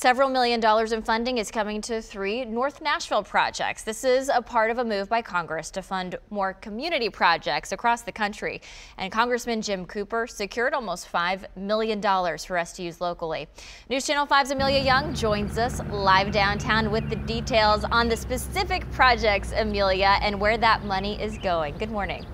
Several million dollars in funding is coming to three North Nashville projects. This is a part of a move by Congress to fund more community projects across the country. And Congressman Jim Cooper secured almost $5 million for us to use locally. News Channel 5's Amelia Young joins us live downtown with the details on the specific projects, Amelia, and where that money is going. Good morning.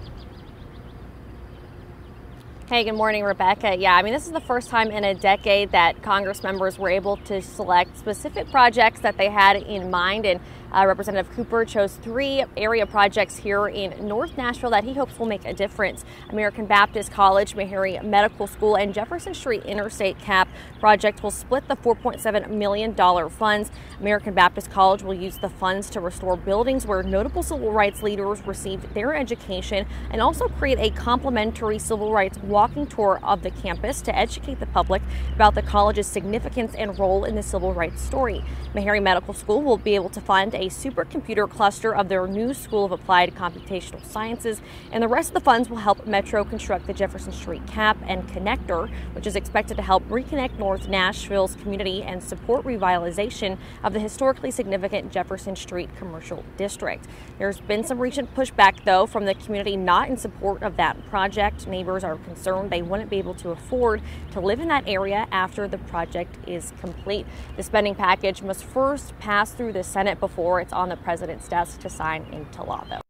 Hey, good morning, Rebecca. Yeah, I mean, this is the first time in a decade that Congress members were able to select specific projects that they had in mind. And uh, Representative Cooper chose three area projects here in North Nashville that he hopes will make a difference. American Baptist College, Meharry Medical School, and Jefferson Street Interstate CAP project will split the $4.7 million funds. American Baptist College will use the funds to restore buildings where notable civil rights leaders received their education and also create a complimentary civil rights walking tour of the campus to educate the public about the college's significance and role in the civil rights story. Meharry Medical School will be able to fund a supercomputer cluster of their new School of Applied Computational Sciences, and the rest of the funds will help Metro construct the Jefferson Street Cap and Connector, which is expected to help reconnect North Nashville's community and support revitalization of the historically significant Jefferson Street Commercial District. There's been some recent pushback, though, from the community not in support of that project. Neighbors are concerned they wouldn't be able to afford to live in that area after the project is complete. The spending package must first pass through the Senate before it's on the president's desk to sign into law, though.